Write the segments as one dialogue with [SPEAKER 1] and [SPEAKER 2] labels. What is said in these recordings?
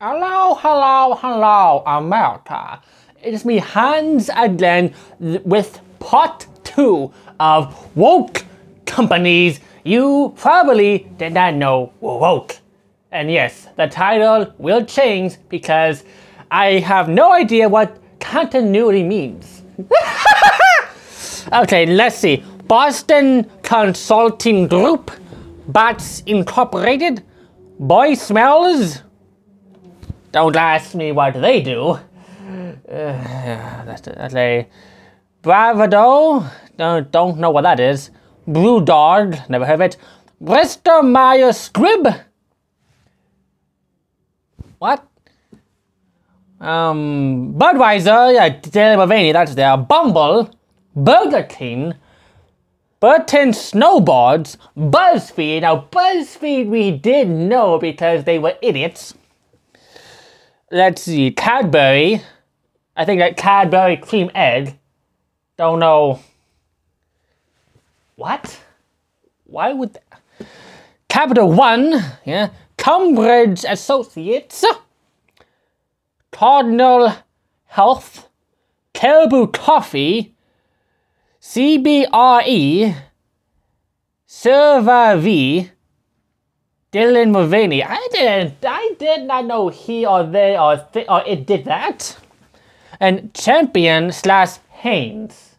[SPEAKER 1] Hello, hello, hello, America. It's me, Hans again, with part two of Woke Companies You Probably Did Not Know Were Woke. And yes, the title will change because I have no idea what continuity means. okay, let's see. Boston Consulting Group, Bots Incorporated, Boy Smells. Don't ask me what they do. Uh, that's, that's a Bravado. Don't, don't know what that is. Blue Dog. Never heard of it. Bristol Myers Squibb. What? Um, Budweiser, yeah, Dylan Mulvaney, that's there. Bumble, Burger King, Burton Snowboards, BuzzFeed. Now, BuzzFeed we did know because they were idiots. Let's see, Cadbury. I think that Cadbury Creme Egg. Don't know. What? Why would... Th- Capital One, yeah. Cambridge Associates. Cardinal Health. Caribou Coffee. CBRE, CeraVe, Dylan Mulvaney. I didn't, I did not know he or they or, or it did that. And Champion slash Hanes.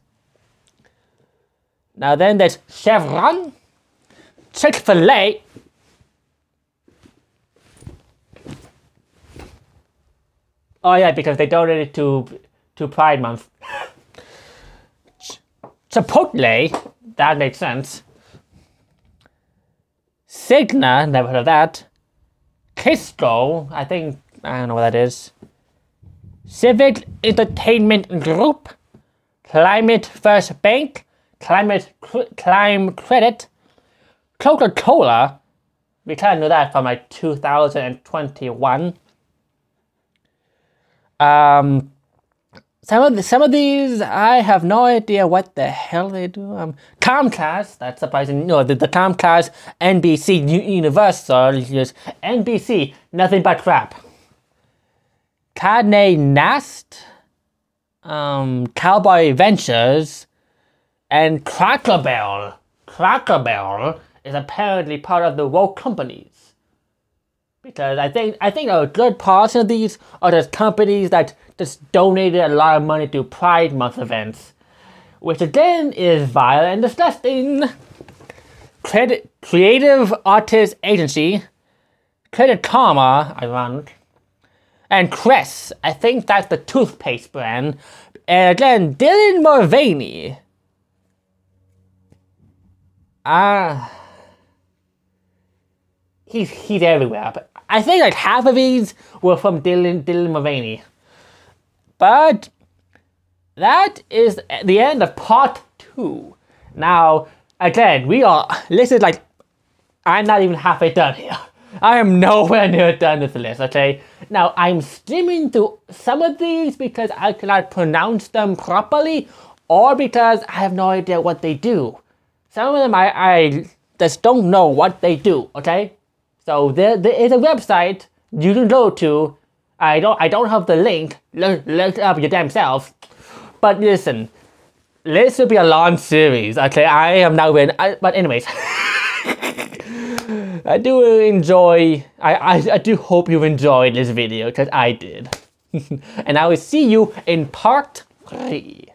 [SPEAKER 1] Now then there's Chevron, Chick-fil-A, Oh yeah, because they donated to to Pride Month. Chipotle, that makes sense. Cigna, never heard of that. Cisco, I think, I don't know what that is. Civic Entertainment Group, Climate First Bank, Climate Climb Credit, Coca-Cola, we kind of knew that from like 2021. Um, some of the, some of these I have no idea what the hell they do. Um, Comcast, that's surprising. No, the, the Comcast, NBC, Universal, just NBC, nothing but crap. Condé Nast, um, Cowboy Ventures, and Cracker Barrel. Cracker Barrel is apparently part of the woke companies. Because I think I think a good portion of these are just companies that just donated a lot of money to Pride Month events, which again is vile and disgusting. Credit Creative Artist Agency, Credit Karma, ironic, and Crest. I think that's the toothpaste brand. And again, Dylan Mulvaney. Ah. Uh, he's he's everywhere, but I think like half of these were from Dylan Dylan Mulvaney. But that is the end of part two. Now, again, we are, this is like, I'm not even halfway done here. I am nowhere near done with the list, okay? Now, I'm skimming through some of these because I cannot pronounce them properly or because I have no idea what they do. Some of them I, I just don't know what they do, okay? So there, there is a website you can go to I don't I don't have the link. Look, look up your damn self. But listen, this will be a long series. Okay, I am now in. I, but anyways, I do enjoy. I, I I do hope you enjoyed this video because I did. and I will see you in part three.